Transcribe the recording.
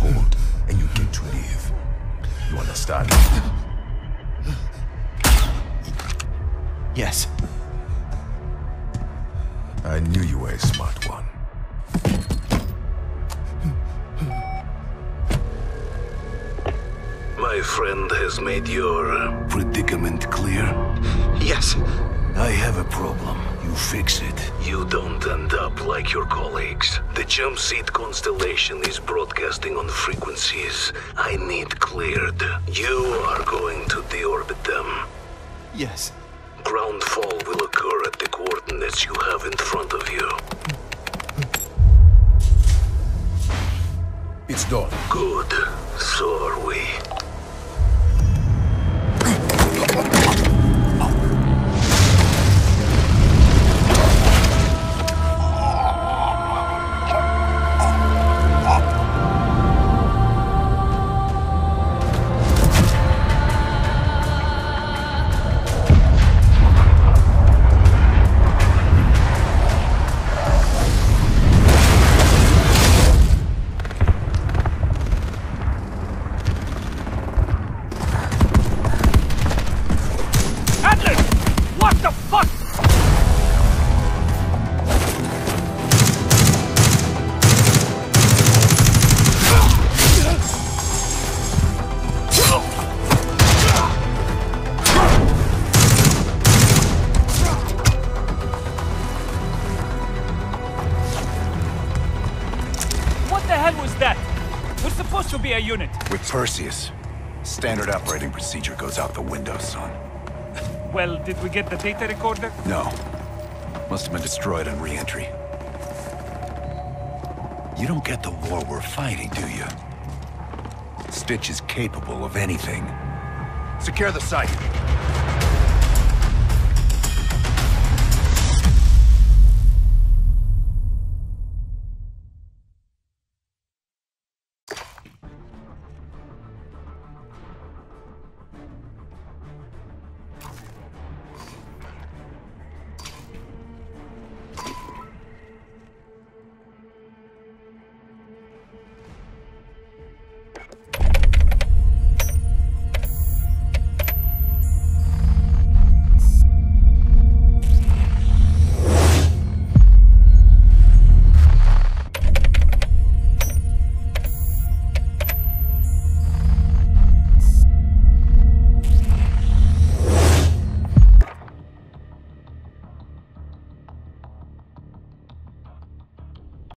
hold, and you get to live. You understand? Yes. I knew you were a smart one. My friend has made your uh, predicament clear? Yes. I have a problem. You fix it. You don't end up like your colleagues. The jump seat constellation is broadcasting on frequencies I need cleared. You are going to deorbit them. Yes. Ground fall will occur at the coordinates you have in front of you. It's done. Good. So are we. Hell was that? We're supposed to be a unit. With Perseus, standard operating procedure goes out the window, son. Well, did we get the data recorder? No. Must have been destroyed on re-entry. You don't get the war we're fighting, do you? Stitch is capable of anything. Secure the site.